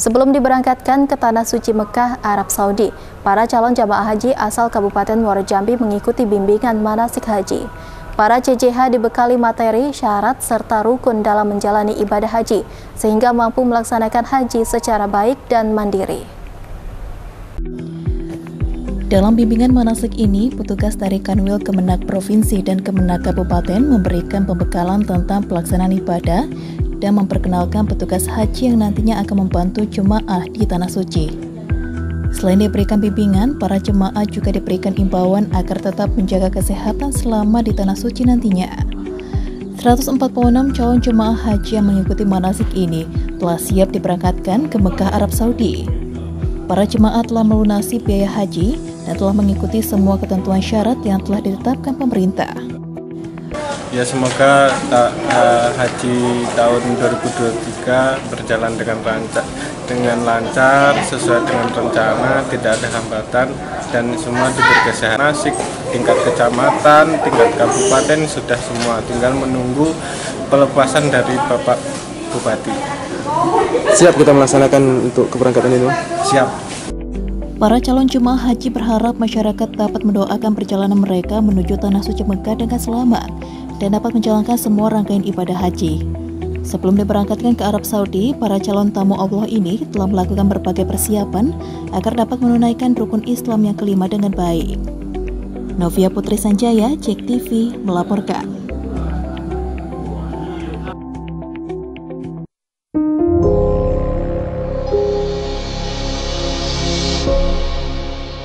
Sebelum diberangkatkan ke Tanah Suci Mekah, Arab Saudi, para calon jamaah haji asal Kabupaten Muara Jambi mengikuti bimbingan manasik haji. Para CJH dibekali materi, syarat, serta rukun dalam menjalani ibadah haji, sehingga mampu melaksanakan haji secara baik dan mandiri. Dalam bimbingan manasik ini, petugas dari Kanwil Kemenak Provinsi dan Kemenak Kabupaten memberikan pembekalan tentang pelaksanaan ibadah dan memperkenalkan petugas haji yang nantinya akan membantu jemaah di Tanah Suci. Selain diberikan bimbingan, para jemaah juga diberikan imbauan agar tetap menjaga kesehatan selama di Tanah Suci nantinya. 146 calon jemaah haji yang mengikuti manasik ini telah siap diberangkatkan ke Mekah, Arab Saudi. Para jemaah telah melunasi biaya haji dan telah mengikuti semua ketentuan syarat yang telah ditetapkan pemerintah. Ya semoga ta, uh, haji tahun 2023 berjalan dengan lancar, dengan lancar sesuai dengan rencana, tidak ada hambatan dan semua diberi kesehatan. Nasik tingkat kecamatan, tingkat kabupaten sudah semua, tinggal menunggu pelepasan dari Bapak Bupati. Siap kita melaksanakan untuk keberangkatan ini, Siap. Para calon jemaah haji berharap masyarakat dapat mendoakan perjalanan mereka menuju Tanah Suci Mekah dengan selamat dan dapat menjalankan semua rangkaian ibadah haji. Sebelum diberangkatkan ke Arab Saudi, para calon tamu Allah ini telah melakukan berbagai persiapan agar dapat menunaikan rukun Islam yang kelima dengan baik. Novia Putri Sanjaya, Cek TV, melaporkan.